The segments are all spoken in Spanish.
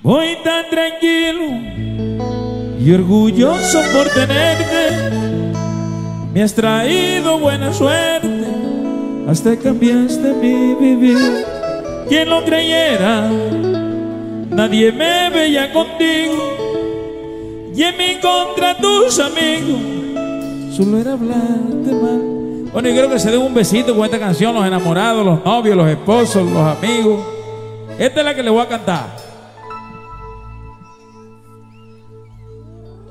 Voy tan tranquilo y orgulloso por tenerte. Me has traído buena suerte, hasta cambiaste mi vivir. Quien lo creyera, nadie me veía contigo. Y en mi contra tus amigos, solo era hablarte mal. Bueno, y quiero que se den un besito con esta canción, los enamorados, los novios, los esposos, los amigos. Esta es la que le voy a cantar.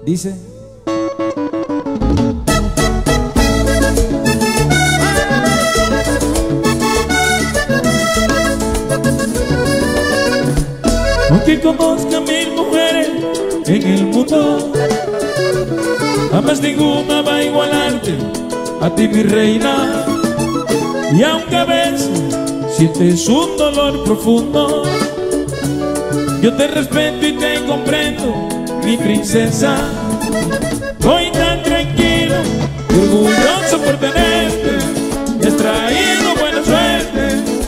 Dice. Aunque conozca mil mujeres en el mundo, jamás ninguna va a igualarte a ti, mi reina. Y aunque a veces sientes un dolor profundo, yo te respeto y te comprendo mi princesa. Hoy tan tranquilo orgulloso por tenerte. Me has traído buena suerte,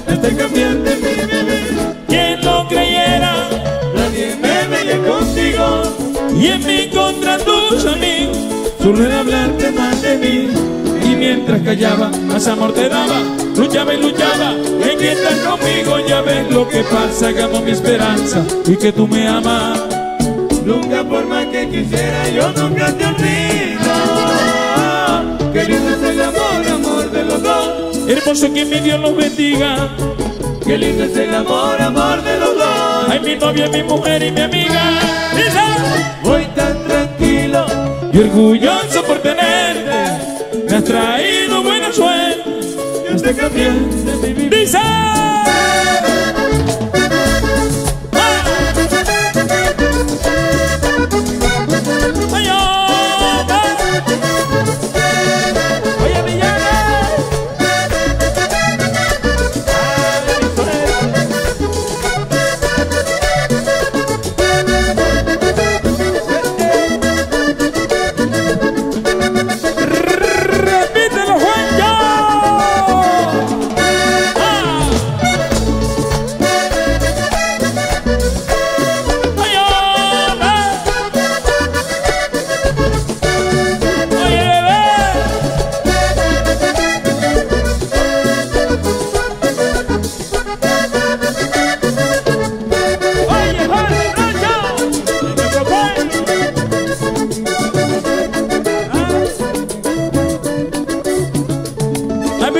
este cambiante mi vida. Quien lo creyera, nadie me veía contigo. Y en mi contra tus amigos, era hablarte mal de mí. Y mientras callaba, más amor te daba, luchaba y luchaba. En que estás conmigo, ya ves lo que pasa, hagamos mi esperanza y que tú me amas. Nunca por más que quisiera yo nunca te olvido. Qué lindo es el amor, amor de los dos. Hermoso que mi Dios los bendiga. Qué lindo es el amor, amor de los dos. Ay mi novia, mi mujer y mi amiga. Voy tan tranquilo y orgulloso por tenerte. Me has traído buena suerte. Dios te cambie de mi vida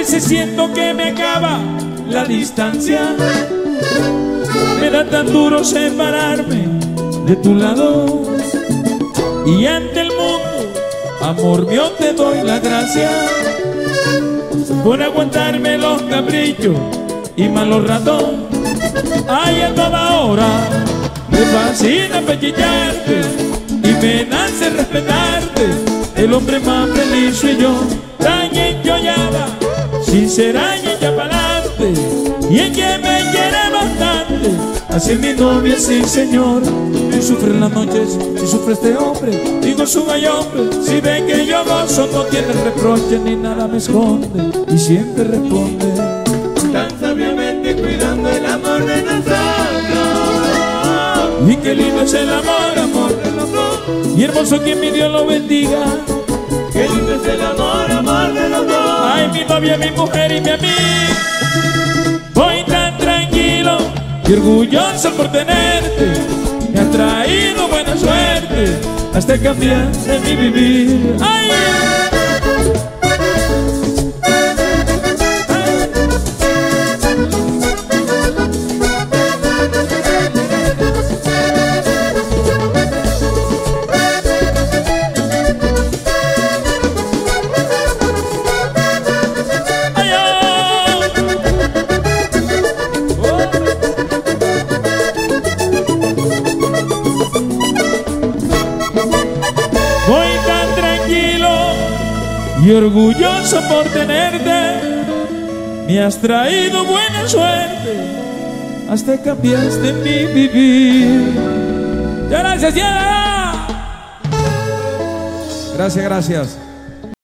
siento que me acaba la distancia. Me da tan duro separarme de tu lado. Y ante el mundo, amor mío, te doy la gracia por aguantarme los caprichos y malos ratos. Ay, a toda hora me fascina pechillarte y me nace respetarte. El hombre más feliz soy yo, tan enjollada sincera y ella pa'lante y ella me quiere bastante. Así mi novia, sí señor. Si sufre en las noches, si sufre este hombre digo su hombre, si ve que yo gozo no tiene reproche ni nada me esconde y siempre responde. Tan sabiamente cuidando el amor de nosotros. Y qué lindo es el amor, amor de los dos. Y hermoso que mi Dios lo bendiga. Qué lindo es el amor, amor de los dos. Ay, mi novia, mi mujer y mi amiga. Voy tan tranquilo y orgulloso por tenerte. Me ha traído buena suerte hasta cambiar de mi vivir. Ay, y orgulloso por tenerte, me has traído buena suerte, hasta cambiaste mi vivir. Gracias. Gracias, gracias.